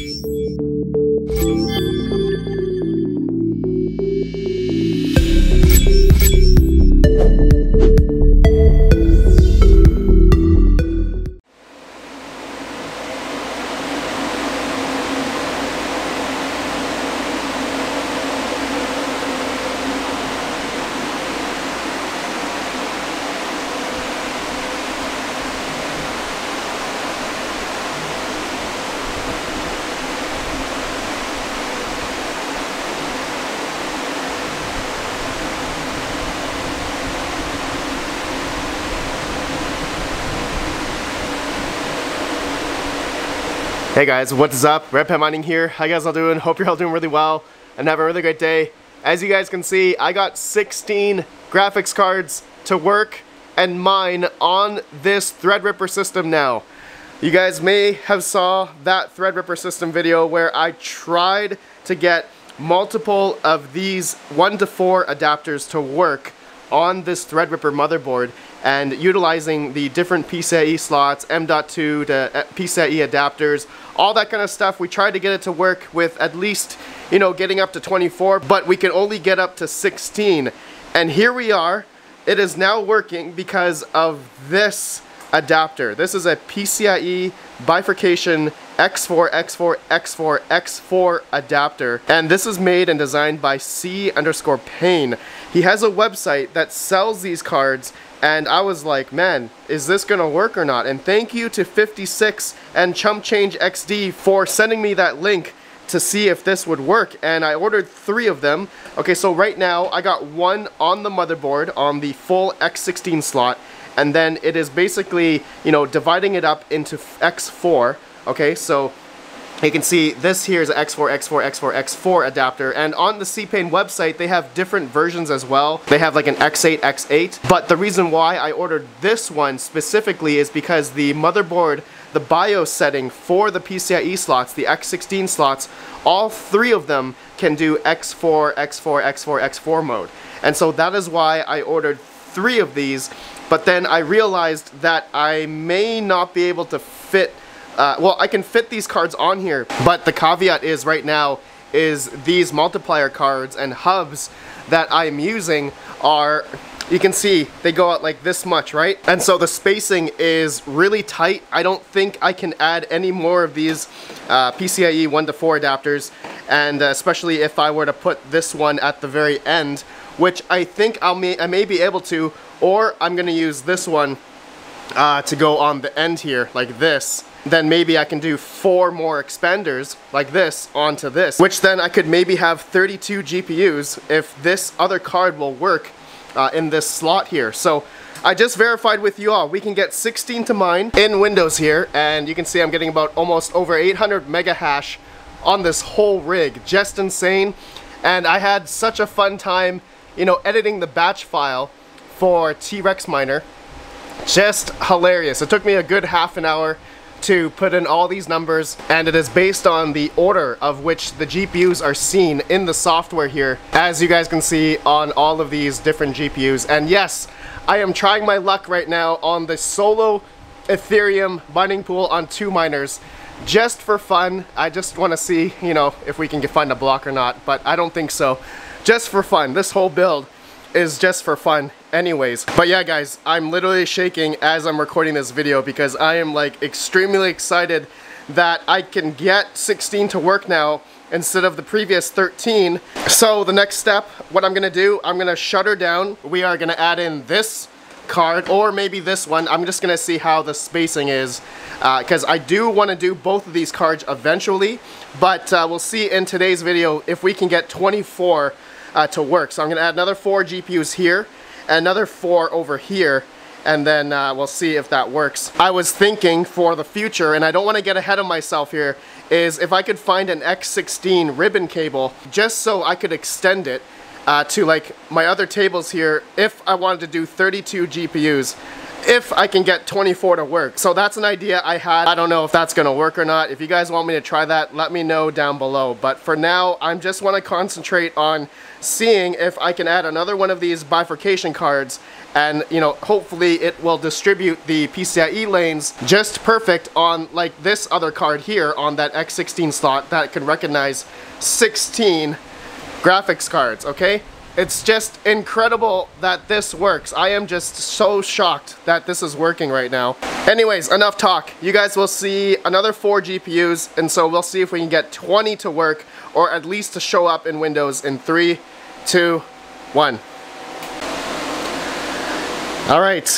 Peace. Hey guys, what's up? Red Panda Mining here. How you guys all doing? Hope you're all doing really well and have a really great day. As you guys can see, I got 16 graphics cards to work and mine on this Threadripper system now. You guys may have saw that Threadripper system video where I tried to get multiple of these 1 to 4 adapters to work on this Threadripper motherboard and utilizing the different PCIe slots, M.2 to uh, PCIe adapters, all that kind of stuff. We tried to get it to work with at least, you know, getting up to 24, but we can only get up to 16. And here we are. It is now working because of this adapter. This is a PCIe bifurcation X4, X4, X4, X4 adapter. And this is made and designed by C underscore Payne. He has a website that sells these cards and I was like, man, is this gonna work or not? And thank you to 56 and Chump Change XD for sending me that link to see if this would work and I ordered three of them okay so right now I got one on the motherboard on the full X16 slot and then it is basically you know dividing it up into X4 okay so you can see this here is an X4, X4, X4, X4 adapter and on the C-Payne website they have different versions as well. They have like an X8, X8 but the reason why I ordered this one specifically is because the motherboard the BIOS setting for the PCIe slots, the X16 slots, all three of them can do X4, X4, X4, X4 mode. And so that is why I ordered three of these, but then I realized that I may not be able to fit uh, well, I can fit these cards on here, but the caveat is right now is these multiplier cards and hubs that I'm using are you can see they go out like this much, right? And so the spacing is really tight. I don't think I can add any more of these uh, PCIe 1 to 4 adapters, and uh, especially if I were to put this one at the very end, which I think I'll may, I may be able to, or I'm gonna use this one uh, to go on the end here, like this then maybe I can do four more expanders like this onto this, which then I could maybe have 32 GPUs if this other card will work uh, in this slot here. So I just verified with you all, we can get 16 to mine in Windows here, and you can see I'm getting about almost over 800 mega hash on this whole rig, just insane. And I had such a fun time, you know, editing the batch file for T-Rex Miner. Just hilarious. It took me a good half an hour to put in all these numbers and it is based on the order of which the GPUs are seen in the software here as you guys can see on all of these different GPUs and yes I am trying my luck right now on the solo Ethereum mining pool on 2Miners. Just for fun I just want to see you know if we can find a block or not but I don't think so. Just for fun this whole build is just for fun anyways. But yeah guys, I'm literally shaking as I'm recording this video because I am like extremely excited that I can get 16 to work now instead of the previous 13. So the next step, what I'm gonna do, I'm gonna shut her down. We are gonna add in this card or maybe this one. I'm just gonna see how the spacing is because uh, I do want to do both of these cards eventually but uh, we'll see in today's video if we can get 24 uh, to work. So I'm to add another four GPUs here, another four over here, and then uh, we'll see if that works. I was thinking for the future, and I don't want to get ahead of myself here, is if I could find an X16 ribbon cable, just so I could extend it uh, to like my other tables here, if I wanted to do 32 GPUs, if I can get 24 to work. So that's an idea I had. I don't know if that's gonna work or not. If you guys want me to try that, let me know down below. But for now, I'm just wanna concentrate on seeing if I can add another one of these bifurcation cards and you know hopefully it will distribute the PCIe lanes just perfect on like this other card here on that X16 slot that can recognize 16 graphics cards okay it's just incredible that this works. I am just so shocked that this is working right now. Anyways, enough talk. You guys will see another four GPUs, and so we'll see if we can get 20 to work, or at least to show up in Windows in three, two, one. All right,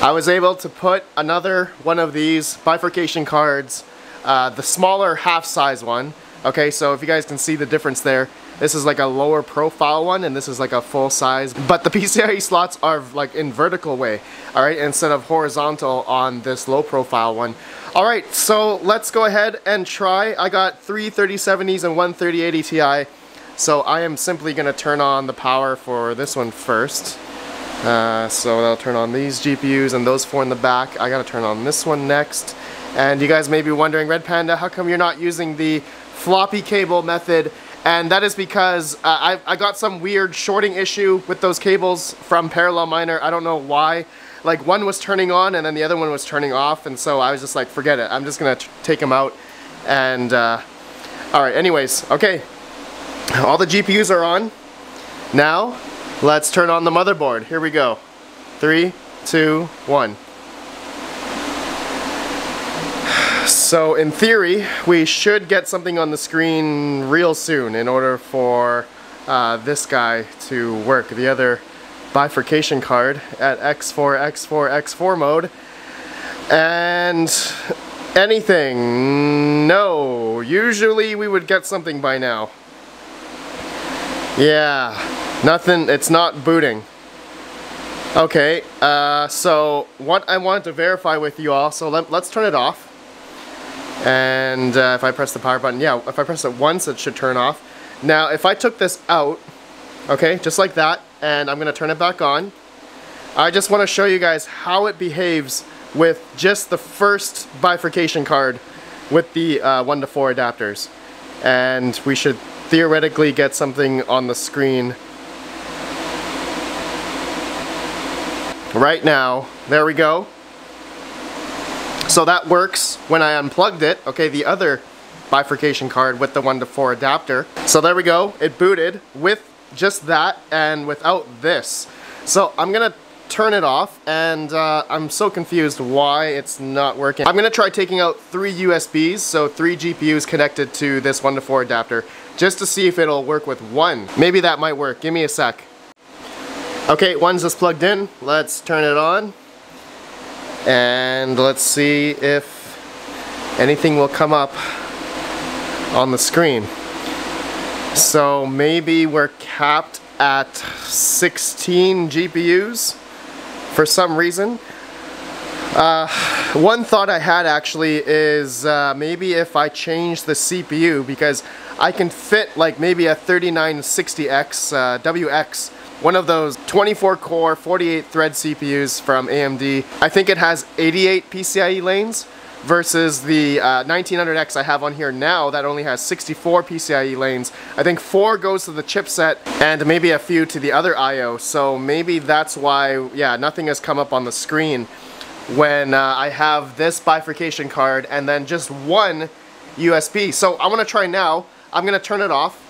I was able to put another one of these bifurcation cards, uh, the smaller half size one. Okay, so if you guys can see the difference there, this is like a lower profile one and this is like a full size. But the PCIe slots are like in vertical way, all right, instead of horizontal on this low profile one. All right, so let's go ahead and try. I got three 3070s and one 3080 Ti. So I am simply gonna turn on the power for this one first. Uh, so I'll turn on these GPUs and those four in the back. I gotta turn on this one next. And you guys may be wondering, Red Panda, how come you're not using the floppy cable method and that is because uh, I, I got some weird shorting issue with those cables from Parallel Miner. I don't know why. Like one was turning on and then the other one was turning off and so I was just like, forget it. I'm just gonna take them out and uh, all right, anyways, okay. All the GPUs are on. Now, let's turn on the motherboard. Here we go. Three, two, one. So in theory, we should get something on the screen real soon in order for uh, this guy to work. The other bifurcation card at X4, X4, X4 mode. And anything, no. Usually we would get something by now. Yeah, nothing, it's not booting. Okay, uh, so what I wanted to verify with you all, so let, let's turn it off and uh, if I press the power button, yeah, if I press it once it should turn off. Now if I took this out, okay, just like that, and I'm gonna turn it back on, I just wanna show you guys how it behaves with just the first bifurcation card with the uh, 1 to 4 adapters. And we should theoretically get something on the screen right now. There we go. So that works when I unplugged it, okay, the other bifurcation card with the 1 to 4 adapter. So there we go, it booted with just that and without this. So I'm gonna turn it off and uh, I'm so confused why it's not working. I'm gonna try taking out three USBs, so three GPUs connected to this 1 to 4 adapter, just to see if it'll work with one. Maybe that might work, give me a sec. Okay, one's just plugged in, let's turn it on and let's see if anything will come up on the screen. So maybe we're capped at 16 GPUs for some reason. Uh, one thought I had actually is uh, maybe if I change the CPU because I can fit like maybe a 3960X uh, WX one of those 24 core 48 thread CPUs from AMD. I think it has 88 PCIe lanes versus the uh, 1900X I have on here now that only has 64 PCIe lanes. I think four goes to the chipset and maybe a few to the other I.O. So maybe that's why, yeah, nothing has come up on the screen when uh, I have this bifurcation card and then just one USB. So I want to try now. I'm to turn it off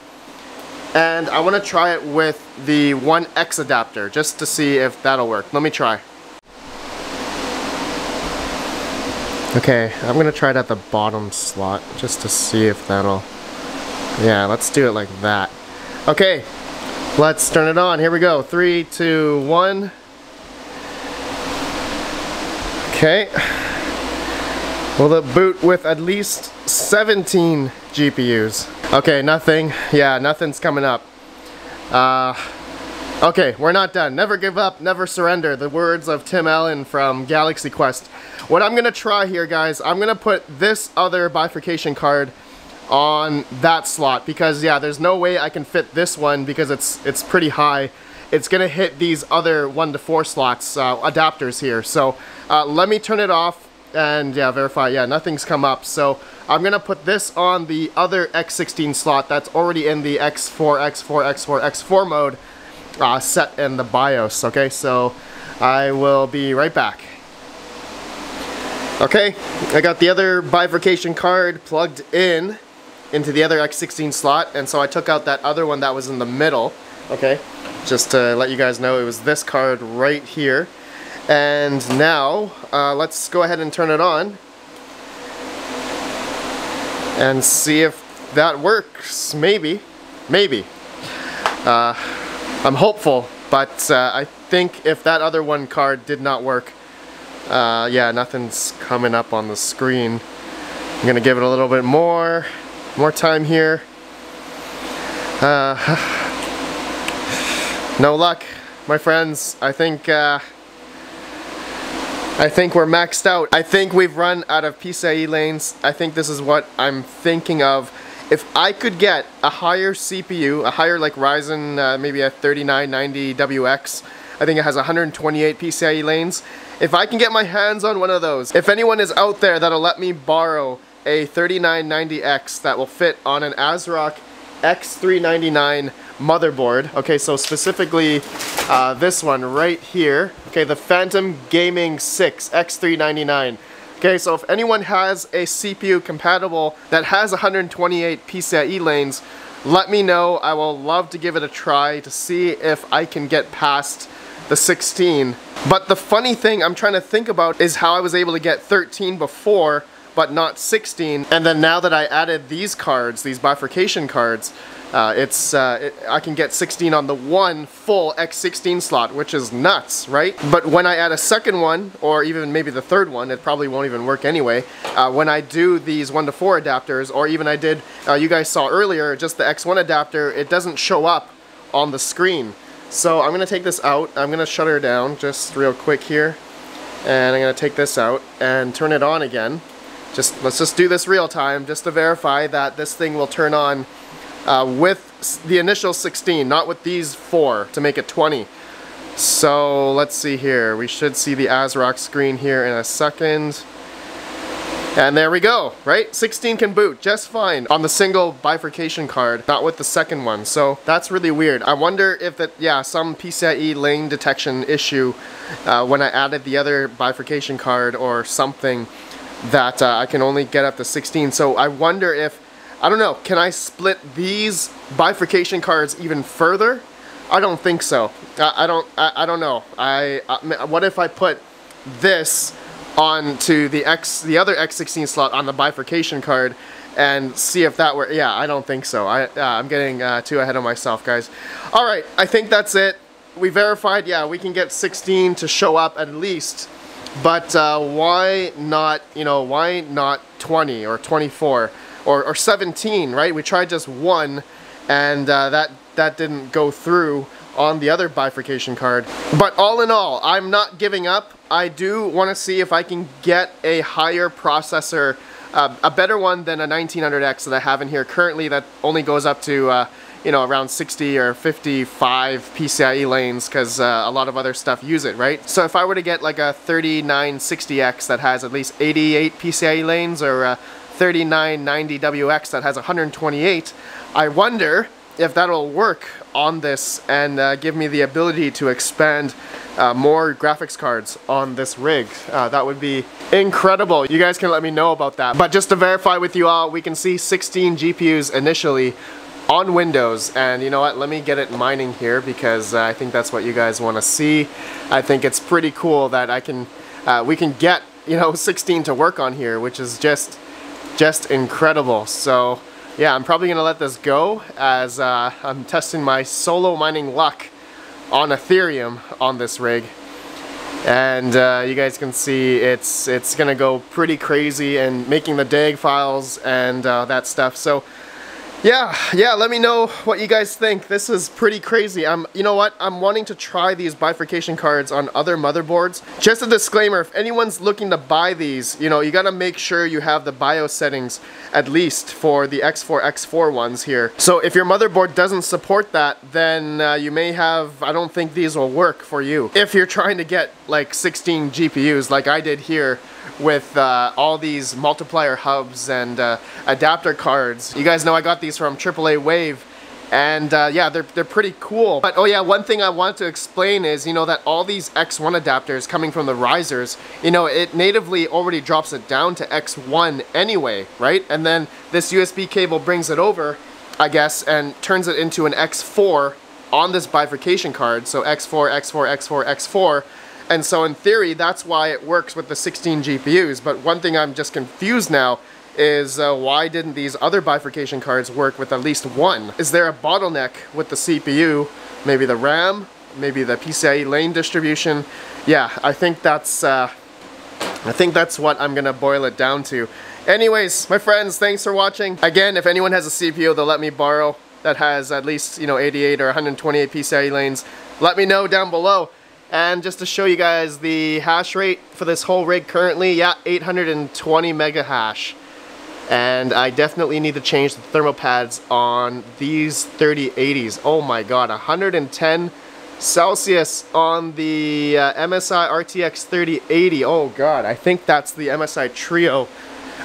and I want to try it with the 1X adapter just to see if that'll work. Let me try. Okay, I'm gonna try it at the bottom slot just to see if that'll... Yeah, let's do it like that. Okay, let's turn it on. Here we go. Three, two, one. Okay. Will it boot with at least 17 GPUs? Okay, nothing. Yeah, nothing's coming up. Uh, okay, we're not done. Never give up, never surrender. The words of Tim Allen from Galaxy Quest. What I'm gonna try here, guys, I'm gonna put this other bifurcation card on that slot because yeah, there's no way I can fit this one because it's it's pretty high it's gonna hit these other one to four slots uh, adapters here. So uh, let me turn it off and yeah, verify. Yeah, nothing's come up. So I'm gonna put this on the other X16 slot that's already in the X4, X4, X4, X4 mode uh, set in the BIOS. Okay, so I will be right back. Okay, I got the other bifurcation card plugged in into the other X16 slot and so I took out that other one that was in the middle okay just to let you guys know it was this card right here and now uh, let's go ahead and turn it on and see if that works maybe maybe uh, I'm hopeful but uh, I think if that other one card did not work uh, yeah nothing's coming up on the screen I'm gonna give it a little bit more more time here. Uh, no luck, my friends. I think uh, I think we're maxed out. I think we've run out of PCIe lanes. I think this is what I'm thinking of. If I could get a higher CPU, a higher like Ryzen, uh, maybe a 3990WX, I think it has 128 PCIe lanes. If I can get my hands on one of those, if anyone is out there that'll let me borrow a 3990X that will fit on an ASRock X399 motherboard. Okay, so specifically uh, this one right here. Okay, the Phantom Gaming 6 X399. Okay, so if anyone has a CPU compatible that has 128 PCIe lanes, let me know. I will love to give it a try to see if I can get past the 16. But the funny thing I'm trying to think about is how I was able to get 13 before but not 16. And then now that I added these cards, these bifurcation cards, uh, it's uh, it, I can get 16 on the one full X16 slot, which is nuts, right? But when I add a second one, or even maybe the third one, it probably won't even work anyway. Uh, when I do these 1 to 4 adapters, or even I did, uh, you guys saw earlier, just the X1 adapter, it doesn't show up on the screen. So I'm gonna take this out, I'm gonna shut her down just real quick here, and I'm gonna take this out and turn it on again just let's just do this real time just to verify that this thing will turn on uh, with the initial 16 not with these four to make it 20 so let's see here we should see the ASRock screen here in a second and there we go, right? 16 can boot just fine on the single bifurcation card, not with the second one. So that's really weird. I wonder if that, yeah, some PCIe lane detection issue uh, when I added the other bifurcation card or something that uh, I can only get up to 16. So I wonder if, I don't know, can I split these bifurcation cards even further? I don't think so. I, I don't, I, I, don't know. I, I, what if I put this onto the X, the other X16 slot on the bifurcation card and see if that were, yeah, I don't think so. I, uh, I'm getting uh, too ahead of myself, guys. All right, I think that's it. We verified, yeah, we can get 16 to show up at least but uh, why not, you know, why not 20 or 24 or, or 17, right? We tried just one and uh, that, that didn't go through on the other bifurcation card. But all in all, I'm not giving up. I do want to see if I can get a higher processor, uh, a better one than a 1900X that I have in here currently that only goes up to uh, you know, around 60 or 55 PCIe lanes because uh, a lot of other stuff use it, right? So if I were to get like a 3960X that has at least 88 PCIe lanes or a 3990WX that has 128, I wonder if that'll work on this and uh, give me the ability to expand uh, more graphics cards on this rig. Uh, that would be incredible. You guys can let me know about that. But just to verify with you all, we can see 16 GPUs initially on Windows and you know what let me get it mining here because uh, I think that's what you guys want to see I think it's pretty cool that I can uh, we can get you know 16 to work on here which is just just incredible. So yeah I'm probably gonna let this go as uh, I'm testing my solo mining luck on Ethereum on this rig. And uh, you guys can see it's it's gonna go pretty crazy and making the DAG files and uh, that stuff. So yeah, yeah, let me know what you guys think. This is pretty crazy. I'm, you know what? I'm wanting to try these bifurcation cards on other motherboards. Just a disclaimer, if anyone's looking to buy these, you know, you gotta make sure you have the BIOS settings at least for the X4, X4 ones here. So if your motherboard doesn't support that, then uh, you may have, I don't think these will work for you. If you're trying to get like 16 GPUs like I did here, with uh, all these multiplier hubs and uh, adapter cards. You guys know I got these from AAA Wave and uh, yeah, they're, they're pretty cool. But oh yeah, one thing I want to explain is, you know, that all these X1 adapters coming from the risers, you know, it natively already drops it down to X1 anyway, right? And then this USB cable brings it over, I guess, and turns it into an X4 on this bifurcation card. So X4, X4, X4, X4. And so in theory, that's why it works with the 16 GPUs. But one thing I'm just confused now is uh, why didn't these other bifurcation cards work with at least one? Is there a bottleneck with the CPU? Maybe the RAM? Maybe the PCIe lane distribution? Yeah, I think that's uh, I think that's what I'm gonna boil it down to. Anyways, my friends, thanks for watching. Again, if anyone has a CPU they'll let me borrow that has at least, you know, 88 or 128 PCIe lanes, let me know down below. And just to show you guys the hash rate for this whole rig currently, yeah, 820 mega hash. And I definitely need to change the thermal pads on these 3080s. Oh my god, 110 Celsius on the uh, MSI RTX 3080. Oh god, I think that's the MSI Trio.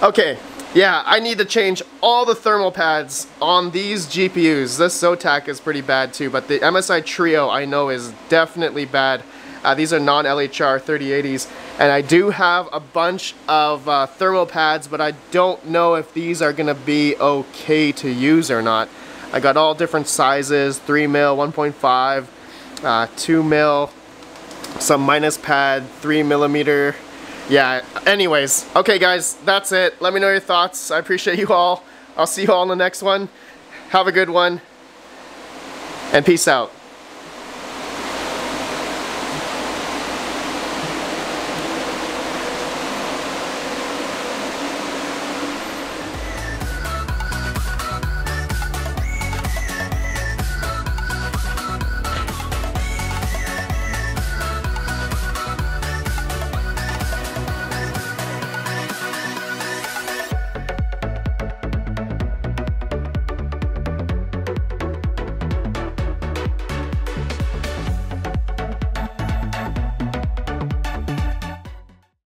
Okay, yeah, I need to change all the thermal pads on these GPUs. This Zotac is pretty bad too, but the MSI Trio I know is definitely bad. Uh, these are non-LHR 3080s. And I do have a bunch of uh, thermal pads, but I don't know if these are to be okay to use or not. I got all different sizes, 3 mil, 1.5, uh, 2 mil, some minus pad, 3 millimeter. Yeah, anyways. Okay guys, that's it. Let me know your thoughts. I appreciate you all. I'll see you all in the next one. Have a good one. And peace out.